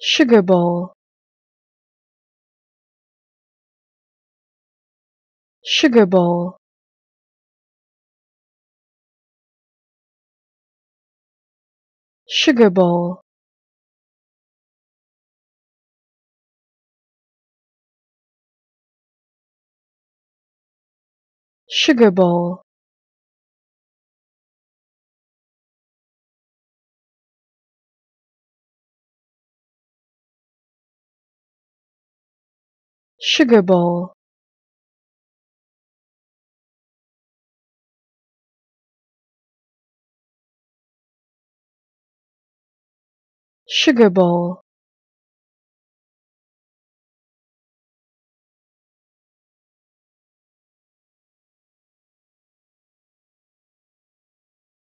sugar bowl. Sugar bowl sugar bowl